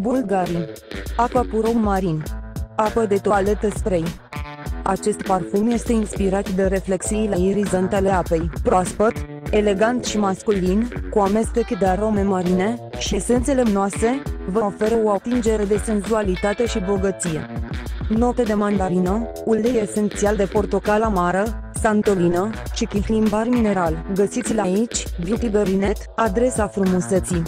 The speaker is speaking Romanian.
Bulgari. Aqua Puro Marin. Apă de toaletă spray. Acest parfum este inspirat de reflexiile irizante ale apei, proaspăt, elegant și masculin, cu amestec de arome marine și esențe lemnoase, vă oferă o atingere de senzualitate și bogăție. Note de mandarină, ulei esențial de portocal amară, santolină și chiflimbar mineral. Găsiți la aici, Beauty Berinet, adresa frumuseții.